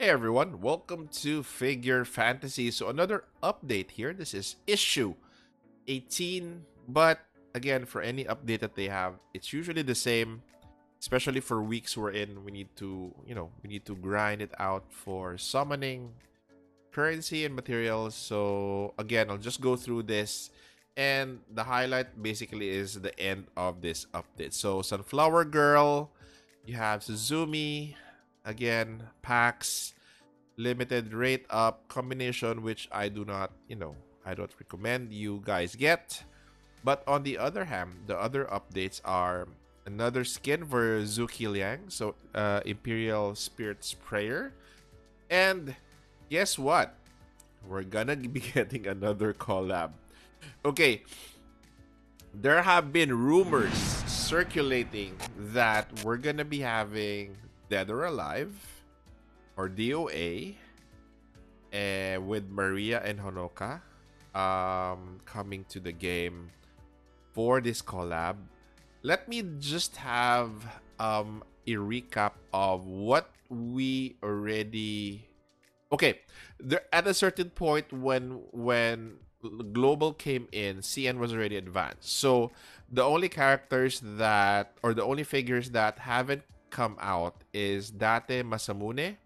Hey everyone, welcome to Figure Fantasy. So another update here. This is issue 18, but again, for any update that they have, it's usually the same, especially for weeks we're in. We need to, you know, we need to grind it out for summoning currency and materials. So again, I'll just go through this and the highlight basically is the end of this update. So Sunflower Girl, you have Suzumi, again, packs, limited rate up combination, which I do not, you know, I don't recommend you guys get. But on the other hand, the other updates are another skin for Zhuge Liang, so uh, Imperial Spirit's Prayer. And guess what? We're gonna be getting another collab. Okay, there have been rumors circulating that we're gonna be having Dead or Alive or DOA uh, with Maria and Honoka um, coming to the game for this collab. Let me just have um, a recap of what we already okay there at a certain point when when global came in cn was already advanced so the only characters that or the only figures that haven't come out is date masamune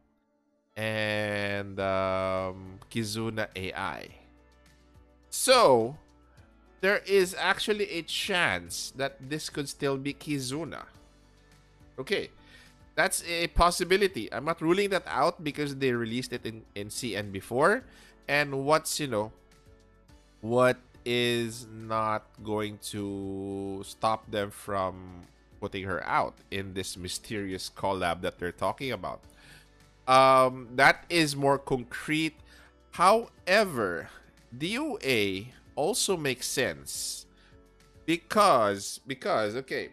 and um, kizuna ai so there is actually a chance that this could still be kizuna okay that's a possibility. I'm not ruling that out because they released it in, in CN before. And what's, you know, what is not going to stop them from putting her out in this mysterious collab that they're talking about. Um, that is more concrete. However, DOA also makes sense because because okay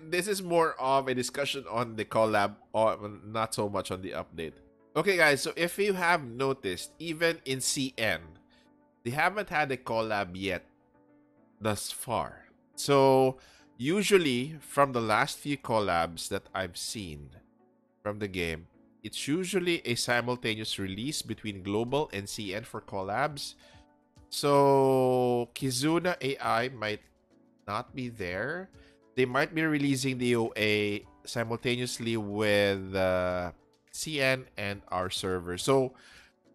this is more of a discussion on the collab or not so much on the update okay guys so if you have noticed even in cn they haven't had a collab yet thus far so usually from the last few collabs that i've seen from the game it's usually a simultaneous release between global and cn for collabs so kizuna ai might not be there they might be releasing DOA simultaneously with uh, CN and our server. So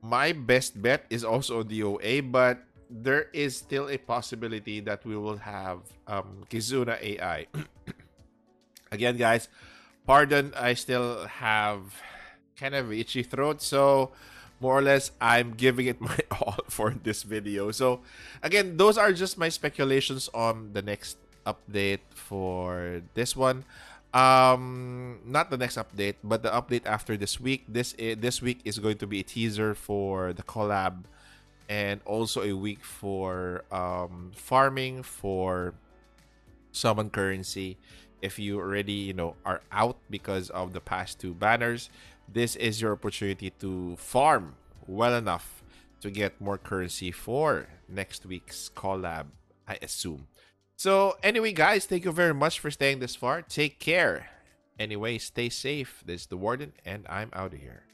my best bet is also DOA, but there is still a possibility that we will have um, Kizuna AI. Again, guys, pardon, I still have kind of itchy throat, so more or less I'm giving it my all for this video. So again, those are just my speculations on the next update for this one. Um, not the next update, but the update after this week. This this week is going to be a teaser for the collab, and also a week for um, farming for summon currency. If you already you know are out because of the past two banners, this is your opportunity to farm well enough to get more currency for next week's collab. I assume. So, anyway, guys, thank you very much for staying this far. Take care. Anyway, stay safe. This is the Warden, and I'm out of here.